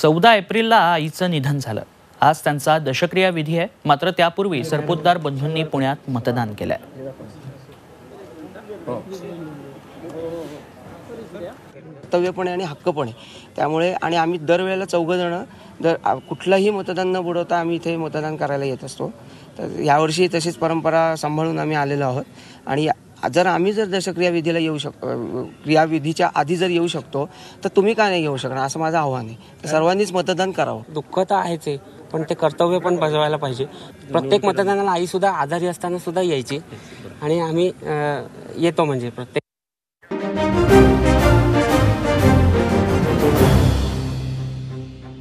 चौदा एप्रिलला आईचं निधन झालं. आज त्यांचा दशक्रिया विधी आहे. मात्र त्यापूर्वी सरपोतदार बंधूंनी पुण्यात मतदान केलंय. कर्तव्यपणे आणि हक्कपणे. त्यामुळे आणि आम्ही दरवेळेला चौघंजणं दर कुठलंही मतदान न बुडवता आम्ही इथे मतदान करायला येत असतो. तर यावर्षी तशीच परंपरा सांभाळून आम्ही आलेलो आहोत. आणि जर आम्ही जर दशक्रिया विधीला येऊ शक क्रियाविधीच्या आधी जर येऊ शकतो तर तुम्ही का नाही येऊ शकणार? असं माझं आव्हान आहे. सर्वांनीच मतदान करावं. दुःख तर आहेच आहे पण ते कर्तव्य पण बजावायला पाहिजे. प्रत्येक मतदानाला आई सुद्धा आजारी असताना सुद्धा यायची. आणि आम्ही येतो म्हणजे प्रत्येक